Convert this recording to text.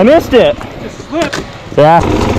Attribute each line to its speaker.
Speaker 1: I missed it.
Speaker 2: Just slipped.
Speaker 1: Yeah.